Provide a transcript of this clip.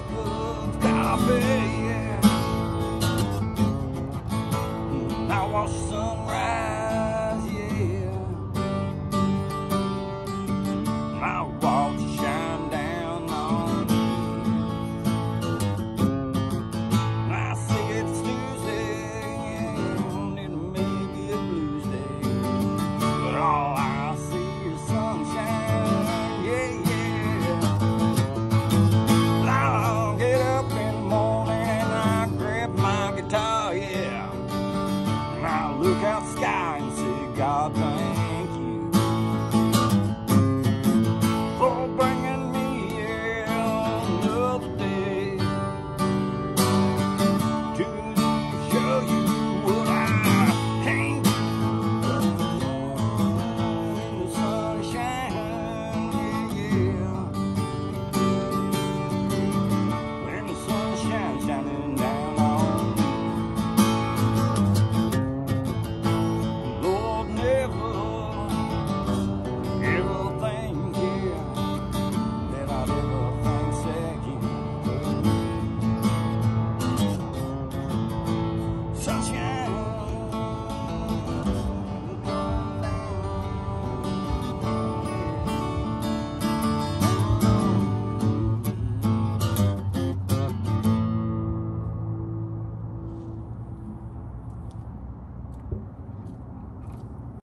cup of coffee, yeah. Sunrise. girl sky.